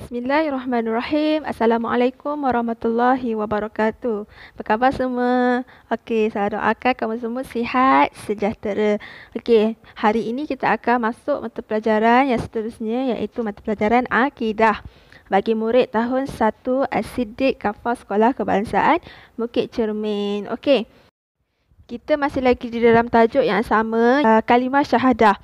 Bismillahirrahmanirrahim. Assalamualaikum warahmatullahi wabarakatuh. Apa khabar semua? Okey, saya doakan kamu semua sihat, sejahtera. Okey, hari ini kita akan masuk mata pelajaran yang seterusnya iaitu mata pelajaran akidah. Bagi murid tahun 1 Asidik Kafar Sekolah Kebangsaan Bukit Cermin. Okey. Kita masih lagi di dalam tajuk yang sama, uh, kalimah syahadah.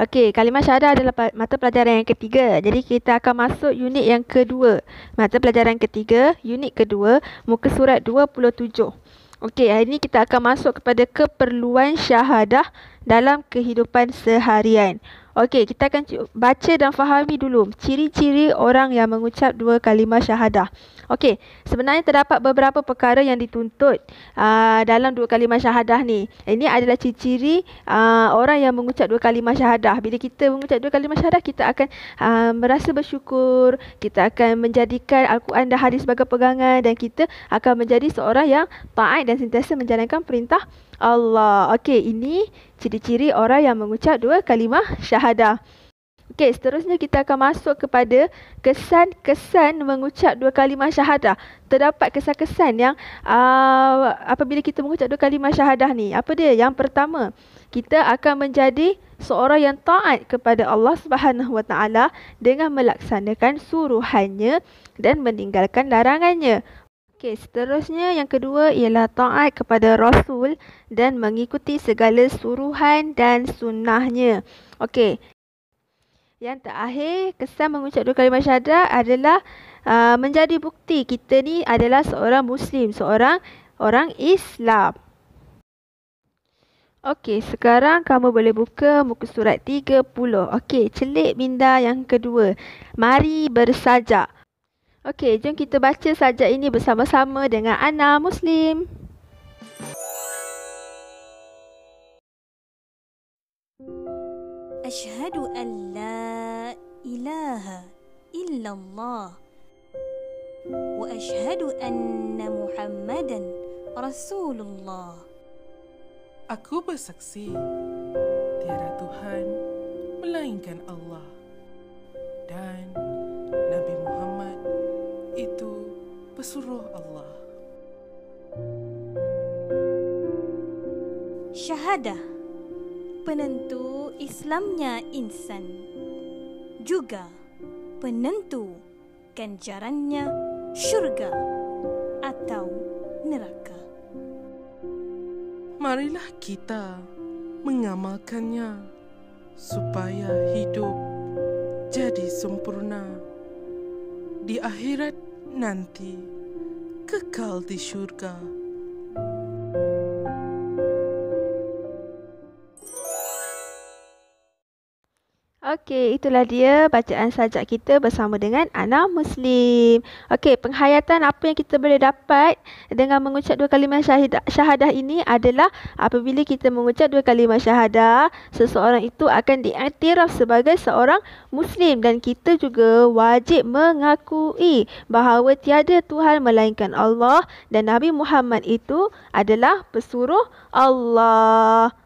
Okey, kalimah syahadah adalah mata pelajaran yang ketiga. Jadi kita akan masuk unit yang kedua. Mata pelajaran ketiga, unit kedua, muka surat 27. Okey, hari ini kita akan masuk kepada keperluan syahadah dalam kehidupan seharian. Okey, kita akan baca dan fahami dulu ciri-ciri orang yang mengucap dua kalimah syahadah. Okey, sebenarnya terdapat beberapa perkara yang dituntut uh, dalam dua kalimah syahadah ni. Ini adalah ciri-ciri uh, orang yang mengucap dua kalimah syahadah. Bila kita mengucap dua kalimah syahadah, kita akan uh, merasa bersyukur, kita akan menjadikan Al-Quran dan hadis sebagai pegangan dan kita akan menjadi seorang yang taat dan sentiasa menjalankan perintah Allah. Okey, ini ciri-ciri orang yang mengucap dua kalimah syahadah. Okey, seterusnya kita akan masuk kepada kesan-kesan mengucap dua kalimah syahadah. Terdapat kesan-kesan yang uh, apabila kita mengucap dua kalimah syahadah ni. Apa dia? Yang pertama, kita akan menjadi seorang yang taat kepada Allah Subhanahu Wa Taala dengan melaksanakan suruhannya dan meninggalkan larangannya. Okey, seterusnya yang kedua ialah taat kepada Rasul dan mengikuti segala suruhan dan sunnahnya. Okey. Yang terakhir, kesan mengucap dua kalimah syahadah adalah uh, menjadi bukti kita ni adalah seorang Muslim, seorang orang Islam. Okey, sekarang kamu boleh buka muka surat 30. Okey, celik minda yang kedua. Mari bersajak. Okey, jom kita baca sajak ini bersama-sama dengan Ana Muslim. Ashhadu an la ilaha illallah wa ashhadu anna Muhammadan Rasulullah. Aku bersaksi tiada Tuhan melainkan Allah dan pesuruh Allah. Syahadah penentu Islamnya insan juga penentu ganjarannya syurga atau neraka. Marilah kita mengamalkannya supaya hidup jadi sempurna di akhirat nanti kekal di syurga. Okey, itulah dia bacaan sajak kita bersama dengan anak Muslim. Okey, penghayatan apa yang kita boleh dapat dengan mengucap dua kalimah syahadah, syahadah ini adalah apabila kita mengucap dua kalimah syahadah, seseorang itu akan diiktiraf sebagai seorang Muslim dan kita juga wajib mengakui bahawa tiada Tuhan melainkan Allah dan Nabi Muhammad itu adalah pesuruh Allah.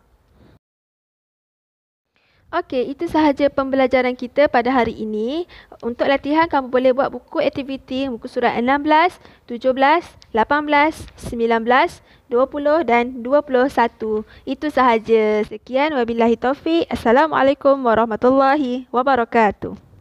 Okey, itu sahaja pembelajaran kita pada hari ini. Untuk latihan, kamu boleh buat buku aktiviti muka surat 16, 17, 18, 19, 20 dan 21. Itu sahaja. Sekian. Wabillahi taufiq. Assalamualaikum warahmatullahi wabarakatuh.